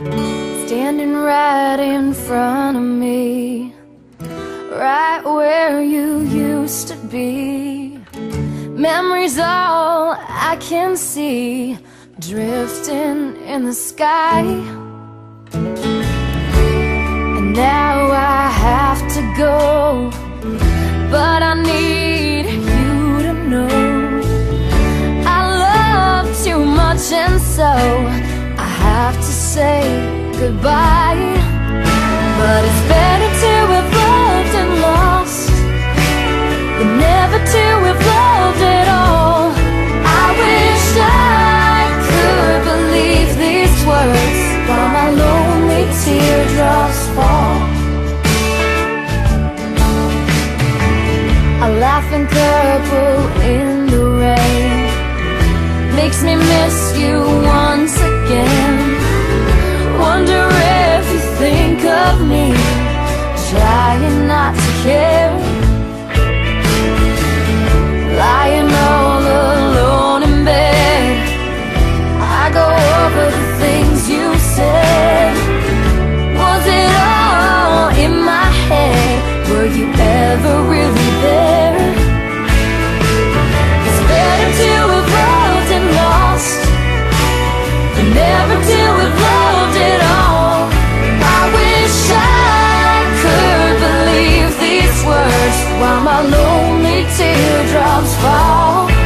Standing right in front of me Right where you used to be. Memories all I can see Drifting in the sky. And now I have to go But I need you to know I love too much and so have to say goodbye. But it's better to have loved and lost Than never to have loved at all. I wish I could believe these words While my lonely teardrops fall. A laughing purple in the rain Makes me miss you not to care lonely teardrops fall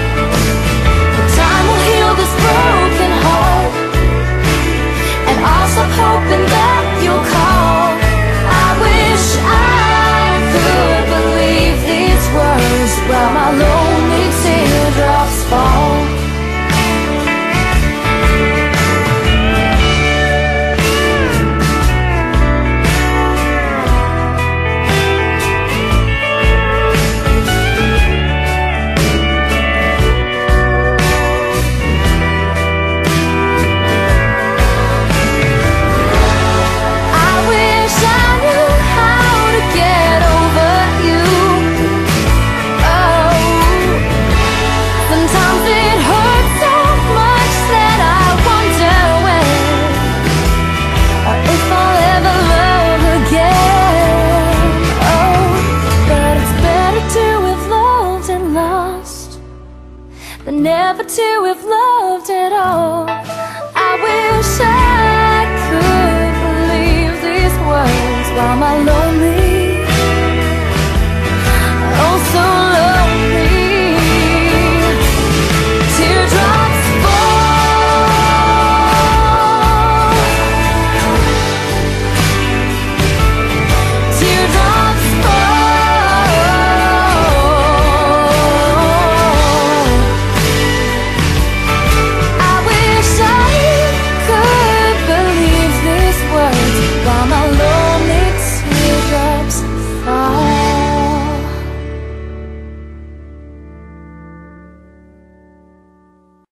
never till we've loved at all. I wish I could believe these words while my love